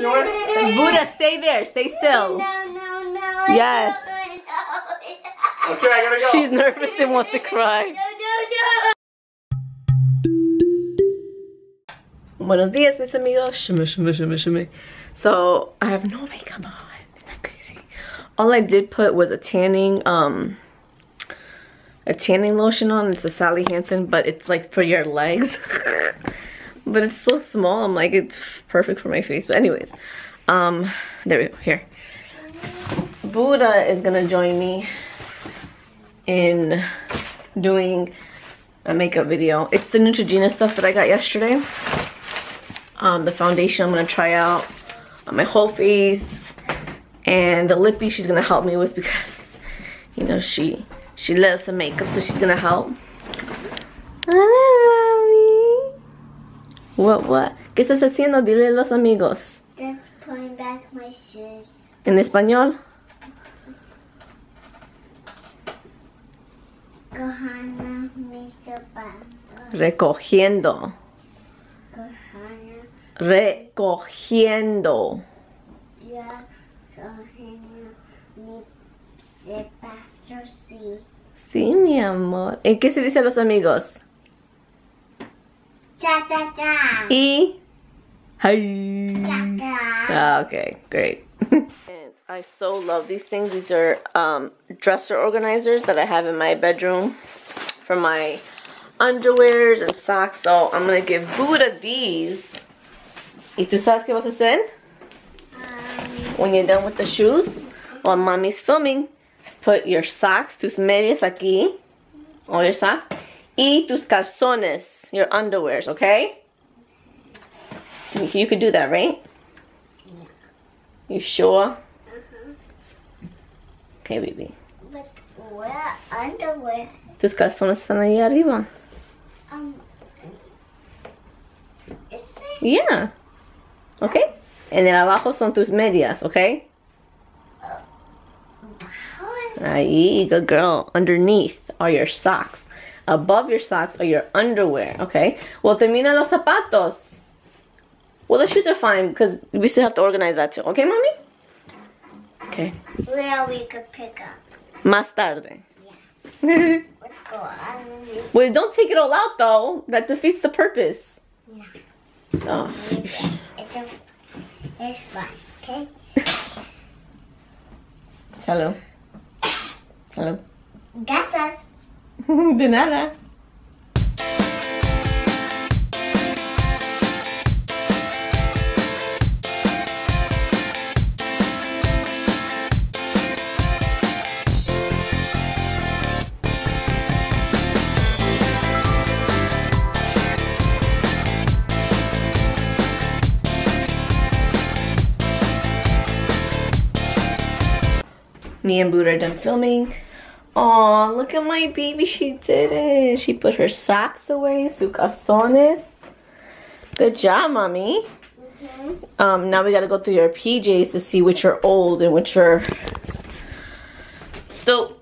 Do. Buddha, stay there. Stay still. No, no, no. Yes. No, no, Okay, I gotta go. She's nervous and wants to cry. no, no, Buenos dias, mis amigos. Shimmy, shimmy, shimmy, shimmy. So, I have no makeup on. Isn't that crazy? All I did put was a tanning, um, a tanning lotion on. It's a Sally Hansen, but it's like for your legs. but it's so small. I'm like, it's perfect for my face. But anyways, um, there we go. Here. Buddha is gonna join me in doing a makeup video. It's the Neutrogena stuff that I got yesterday. Um, the foundation I'm gonna try out on my whole face, and the lippy she's gonna help me with because you know she she loves some makeup, so she's gonna help. What what? ¿Qué estás haciendo? Dile a los amigos. Just putting back my shoes. En español. Kohana mis zapatos. Recogiendo. Kohana Recogiendo. mis zapatos. Sí. Sí, mi amor. ¿En qué se dice a los amigos? Cha cha cha. Y. Hi. Cha cha. Ah, okay, great. I so love these things. These are um, dresser organizers that I have in my bedroom for my underwears and socks. So I'm gonna give Buddha these. ¿Y tú sabes qué vas a hacer? Um, When you're done with the shoes, while mommy's filming, put your socks, tus medias aquí, all your socks, y tus calzones, your underwears, okay? You, could do that, right? You sure? Okay, baby. but where underwear? Tus calzones están ahí arriba. Um. Yeah. Okay? En el abajo son tus medias, okay? Is Ahí, good girl. Underneath are your socks. Above your socks or your underwear, okay? Well, termina los zapatos. Well, the shoes are fine because we still have to organize that too. Okay, mommy? Okay. where we could pick up? Más tarde. Yeah. Let's go underneath. well, don't take it all out though. That defeats the purpose. Yeah. Oh. It's a, it's fine, okay? Salud. Salud. That's us. De nada. Me and Buddha are done filming. Aw, look at my baby. She did it. She put her socks away, su calzones. Good job, mommy. Um, now we gotta go through your PJs to see which are old and which are so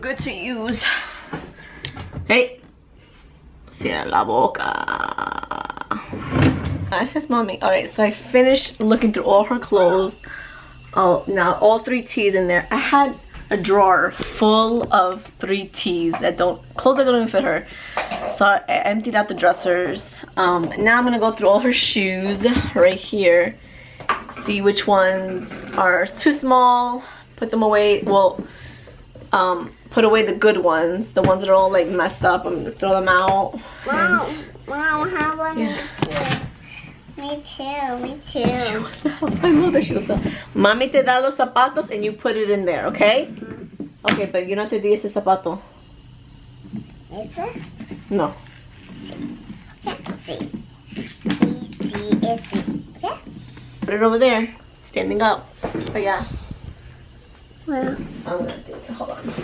good to use. Hey, cierra la boca. That says mommy. All right, so I finished looking through all her clothes. Oh, now all three tees in there. I had a drawer full of three tees that don't clothes that don't even fit her. So I emptied out the dressers. Um, now I'm gonna go through all her shoes right here. See which ones are too small. Put them away. Well, um, put away the good ones. The ones that are all like messed up. I'm gonna throw them out. Wow, And- wow, how about Yeah. Me too? Me too, She wants to help. Love that she help. Mami te da los zapatos and you put it in there, okay? Okay, but yo no te di ese zapato. Is it? No. See, see, is it? Put it over there. Standing up. But yeah. Well, I'm gonna do it. Hold on.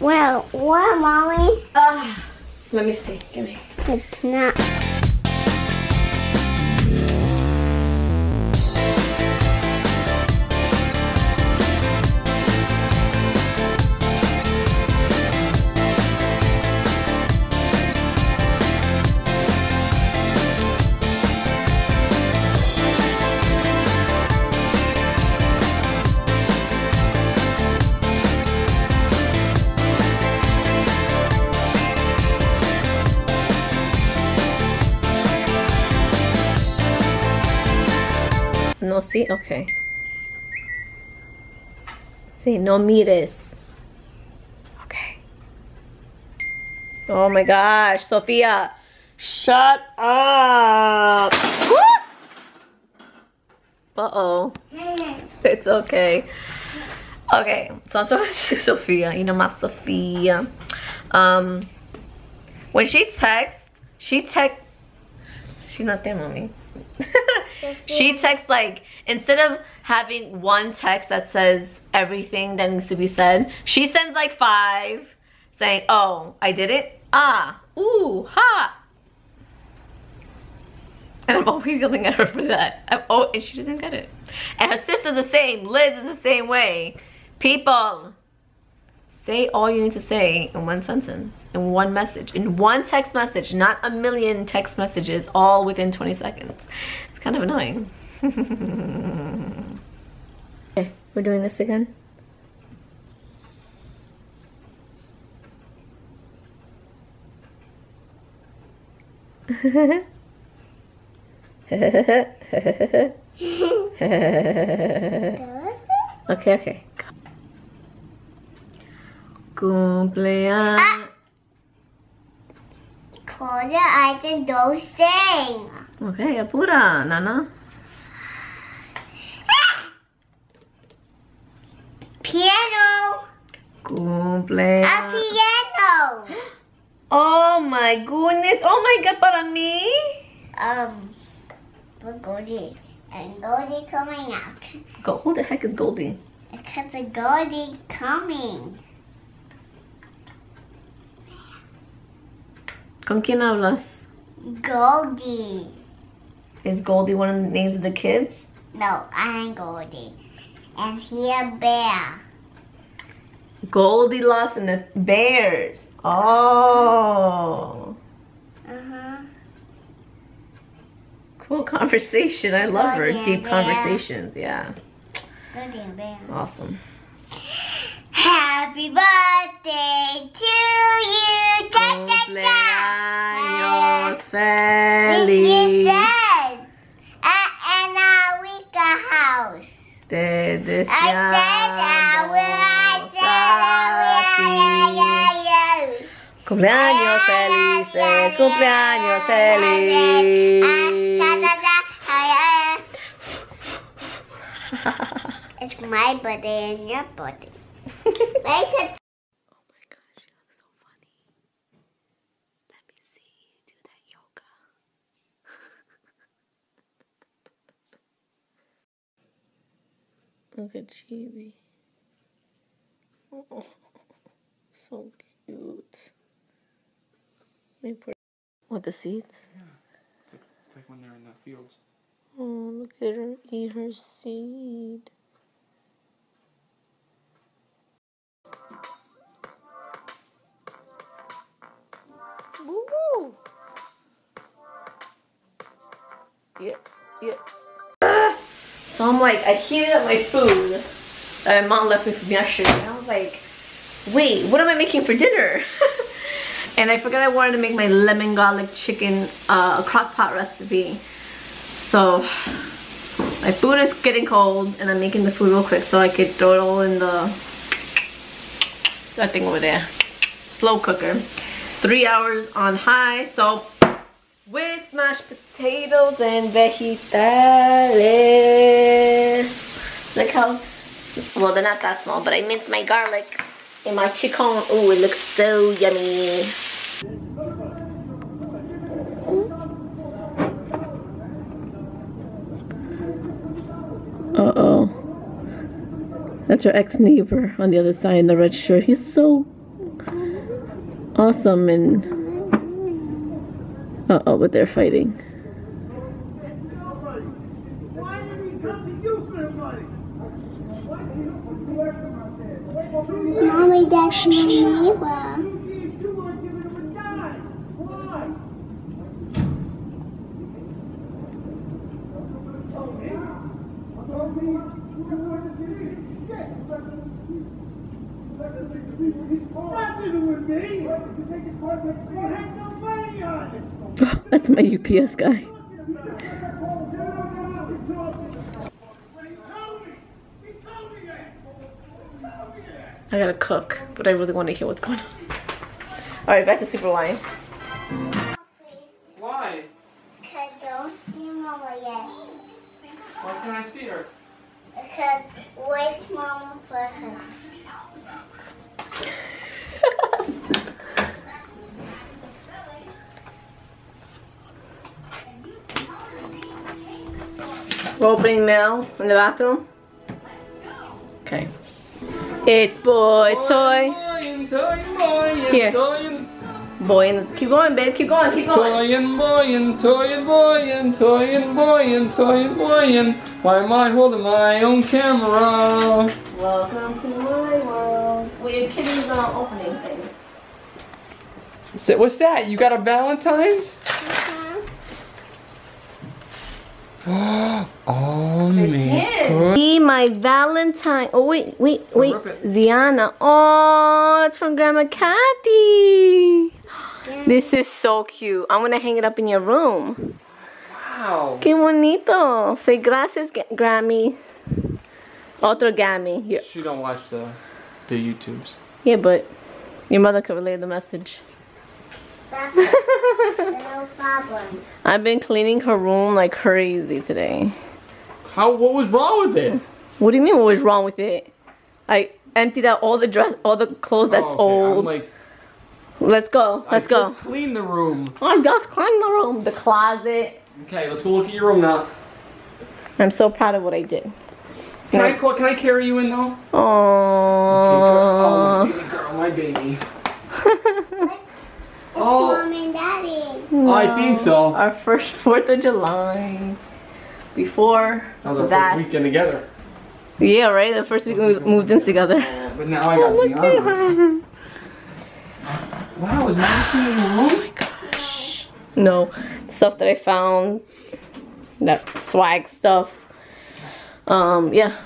well, what, mommy? Ah, let me see. Give me. It's not. No, see? Okay. See, no mires. Okay. Oh my gosh, Sophia. Shut up. Uh-oh. It's okay. Okay, so I'm supposed to Sophia. You know my Sophia. Um, when she texts, she text. She's not there, mommy. she texts like instead of having one text that says everything that needs to be said, she sends like five saying, "Oh, I did it. Ah, ooh, ha." And I'm always yelling at her for that. I'm, oh, and she doesn't get it. And her sister's the same. Liz is the same way. People, say all you need to say in one sentence, in one message, in one text message, not a million text messages all within 20 seconds. It's kind of annoying. okay, we're doing this again. okay, okay. Cumpleaños. Ah. I can do sing. Okay, apura, Nana. Piano. A piano. Oh my goodness. Oh my god, para mí. Um, for Goldie. And Goldie coming out. Go, who the heck is Goldie? Because Goldie coming. ¿Con quién hablas? Goldie. Is Goldie one of the names of the kids? No, I ain't Goldie. And here bear. Goldilocks and the bears. Oh. Uh-huh. Cool conversation. I love her. Deep bear. conversations. Yeah. Goldie and bear. Awesome. Happy birthday to you. Cha cha. Cumpleaños feliz. At Anna Wicca house. Te deseamos I will. I said a ti. I will. I will. Cumpleaños felices, cumpleaños feliz. Eh, it's my birthday and your birthday. Make it. Oh my gosh, you look so funny. Let me see you do that yoga. Look at Chibi. Oh, so cute. Maybe put with the seeds. It's like, it's like when they're in the fields. Oh, look at her eat her seed. Woo! Yeah, yeah. So I'm like, I heated up my food that my mom left me from yesterday. And I was like, wait, what am I making for dinner? and I forgot I wanted to make my lemon garlic chicken uh, crock pot recipe. So my food is getting cold and I'm making the food real quick so I could throw it all in the that thing over there. Slow cooker. Three hours on high. So with mashed potatoes and vegetales. Look how well they're not that small, but I minced my garlic in my chicken. Oh, it looks so yummy. Uh-oh. That's her ex-neighbor on the other side in the red shirt. He's so awesome and uh-oh, but they're fighting. Why did he come to you for the money? Why did you work him out there? Mommy, that's my neighbor. You gave too much, giving him a dime. Why? Told me. Told me to Nothing to with me. That's my UPS guy. I gotta cook, but I really want to hear what's going on. All right, back to Super Lion. Why? Because I don't see Mama yet. Why can't I see her? Because wait, Mama for her. Opening mail in the bathroom. Okay. It's boy toy. Boyin, toyin, boyin, Here. Boy, in- keep going, babe. Keep going. Keep going. Toyin, boyin, toyin, boyin, toyin, boyin, toyin, boyin. Why am I holding my own camera? Welcome to my world. Well, your kitty's not opening things. So, what's that? You got a Valentine's? oh my See my Valentine. Oh wait, wait, wait. rip it. Ziana. Oh, it's from Grandma Kathy. This is so cute. I'm gonna hang it up in your room. Wow. Qué bonito. Say gracias, Ga- Grammy. Otro Gammy. Here. She don't watch the the YouTubes. Yeah, but your mother could relay the message. That's no problem. I've been cleaning her room like crazy today. How? What was wrong with it? What do you mean? What was wrong with it? I emptied out all the dress, all the clothes that's Oh, okay. Old. like, let's go. Let's I go. Just clean the room. I just cleaned the room, the closet. Okay, let's go look at your room now. I'm so proud of what I did. Can I No. can I carry you in though? Aww. Oh, my baby girl, my baby. It's Oh. Mom and Daddy. Oh, I think so. Our first Fourth of July. Before That was our that, first weekend together. yeah, right. The first week we moved in together. But now I got Look at Ziana. Wow, is mom cleaning your room? Oh my gosh. No, stuff that I found, that swag stuff. Um, yeah,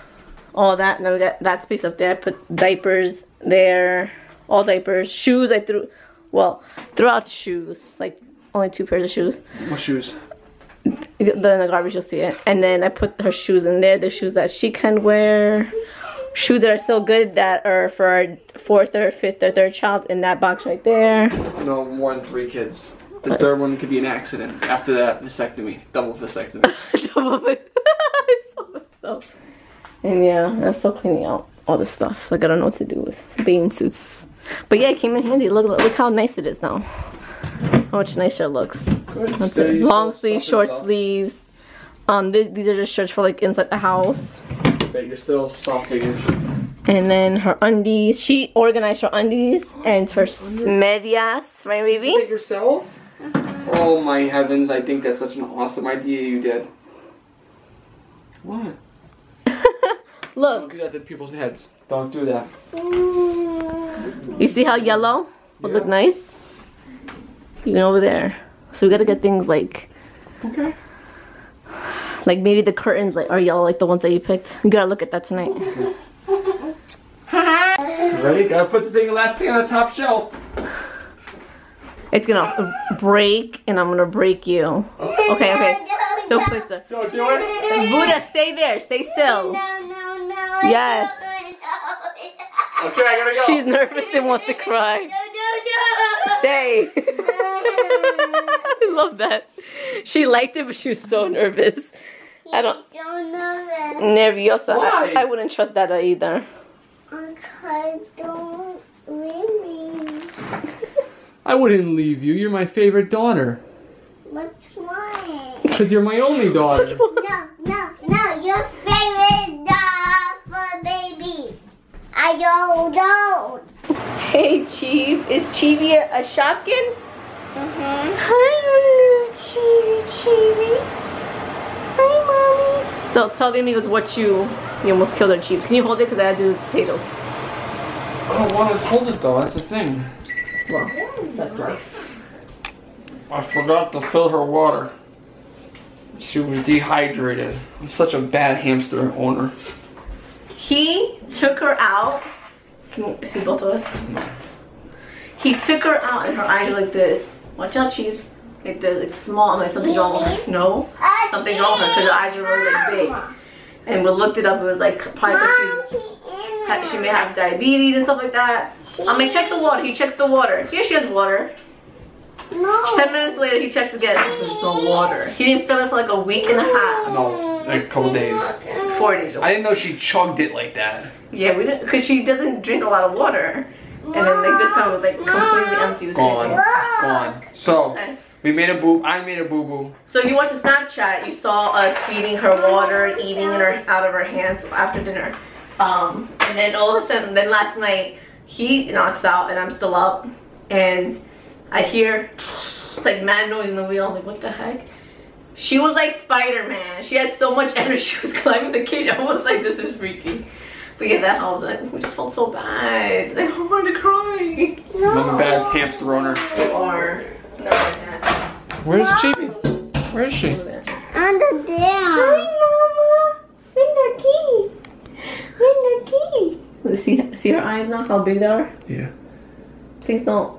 all that. And then we got that space up there. I put diapers there, all diapers, shoes. I threw, well, threw out shoes, like only two pairs of shoes. What shoes? They're in the garbage, you'll see it. And then I put her shoes in there, the shoes that she can wear. Shoes that are still good that are for our fourth or fifth or third child in that box right there. No, more than three kids. The third one could be an accident. After that, vasectomy. Double vasectomy. Double it. I saw the stuff. And yeah, I'm still cleaning out all the stuff. Like I don't know what to do with bathing suits. But yeah, it came in handy. Look, look how nice it is now. How much nicer it looks. That's it. Long sleeves, short sleeves. Um, th- these are just shirts for like inside the house. But you're still softing. And then her undies. She organized her undies and her medias, right, You baby? it yourself? Oh my heavens, I think that's such an awesome idea you did. What? Look. Don't do that to people's heads. Don't do that. You see how yellow would look nice? Even over there. So we gotta get things like Okay. Like maybe the curtains like are yellow like the ones that you picked. You gotta look at that tonight. Ready? Gotta put the thing, last thing on the top shelf. It's gonna break and I'm gonna break you. Oh. Okay, okay. Don't place her. Don't do it. Buddha, stay there. Stay still. No, no, no. Yes. Okay, I gotta go. She's nervous and wants to cry. No, no, no. Stay. I love that. She liked it, but she was so nervous. I don't. Don't know that. Nerviosa. Why? I, I wouldn't trust that either. Because don't really. I wouldn't leave you. You're my favorite daughter. What's why? Because you're my only daughter. No, no, no. Your I don't know. Hey, Chief. Is Chibi a, a Shopkin? Mm-hmm. Hi, Chibi, Chibi. Hi, Mommy. So tell the amigos what you you almost killed our Chief. Can you hold it? Because I had to do the potatoes. I don't want to hold it though. That's the thing. Well, that's right. I forgot to fill her water. She was dehydrated. I'm such a bad hamster owner. He took her out. Can you see both of us? He took her out and her eyes are like this. Watch out, Chiefs. Like the like small. I'm like something's wrong with her. No, something's wrong with her because her eyes are really like big. And we looked it up. It was like probably because Mom, she's ha- she may have diabetes and stuff like that. I'm like, check the water. He checked the water. Yeah, she has water. No. Ten minutes later, he checks again. There's no water. He didn't feel it for like a week and a half. No, like a couple days. Four days. I didn't know she chugged it like that. Yeah, we didn't, cause she doesn't drink a lot of water. And then like this time was like completely empty. It was Gone. crazy. Gone. So, Okay. we made a boo. I made a boo boo. So if you watched the Snapchat, you saw us feeding her water, eating in her out of her hands after dinner. Um, and then all of a sudden, then last night he knocks out and I'm still up, and I hear like mad noise in the wheel. I'm like, what the heck? She was like Spider-Man. She had so much energy. She was climbing the cage. I was like, this is freaky. But yeah, that helps. I just felt so bad. Like, I wanted to cry. I'm a bad hamster owner. You are. Never mind that. Where's Chibi? Where is she? Under there. Under there. Mama. Where's the key? Where's the key? See, see her eyes now? How big they are? Yeah. Please don't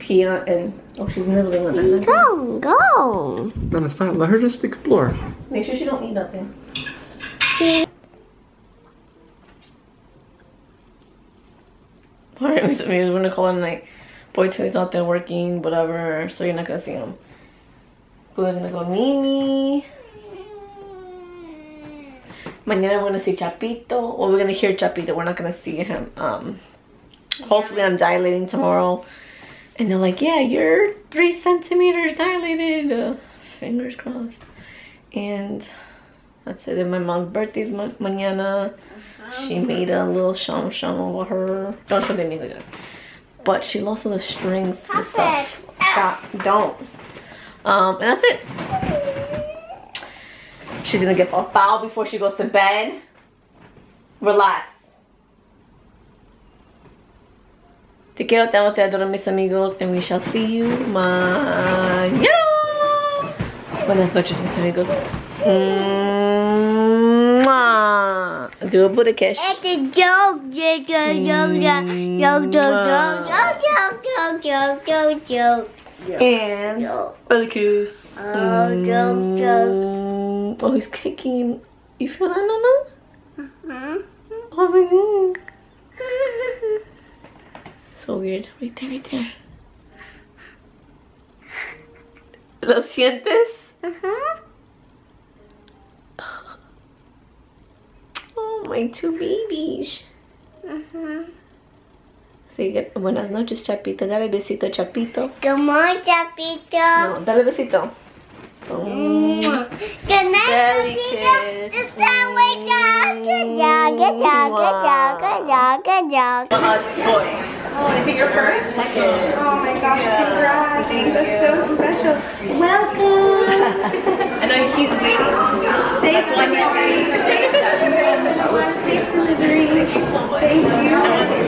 pee on and oh, she's nibbling on that. Go, go. No, it's not. Let her just explore. Make sure she don't eat nothing. Alright, so maybe we're gonna call it a night. Boy Toy's out there working, whatever, so you're not gonna see him. We're gonna go Mimi. Mañana we're gonna see Chapito. Or we're gonna hear Chapito. We're not gonna see him. Um hopefully I'm dilating tomorrow. And they're like, yeah, you're three centimeters dilated. Uh, fingers crossed. And that's it. And my mom's birthday's ma- mañana. She made a little sham sham over her. Don't show them either. But she lost all the strings to stuff. Stop. Don't. Um, and that's it. She's gonna get a foul before she goes to bed. Relax. Te out te amo, te adoro, mis amigos. And we shall see you mañana. Buenas noches, mis amigos. Do a Buddha kiss. It's a joke. Joke. Joke, joke, joke, joke, joke, joke, joke, joke. And Buddha kiss. Oh, joke, joke. Oh, he's kicking. You feel that, Nana? Mm-hmm. Oh, my God. So weird. Right there, right there. ¿Lo sientes? Oh, my two babies. Sí, buenas noches, Chapito. Dale besito, Chapito. Come on, Chapito. No, dale besito. Mm. Good night, Chapito. wake up. Good job, good job, good job, good job, good job. Is it your first? Second. Oh my gosh, congrats. Yeah. That's so special. Welcome. I know he's waiting to That's. Safe delivery. Safe delivery. Thank you so much. Thank you.